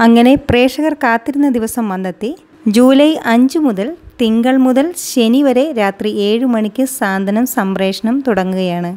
അങ്ങനെ പ്രേക്ഷകർ കാത്തിരുന്ന ദിവസം വന്നെത്തി. ജൂലൈ അഞ്ച് മുതൽ തിങ്കൾ മുതൽ ശനി വരെ രാത്രി ഏഴ് മണിക്ക് സാന്ത്വനം സംപ്രേഷണം തുടങ്ങുകയാണ്.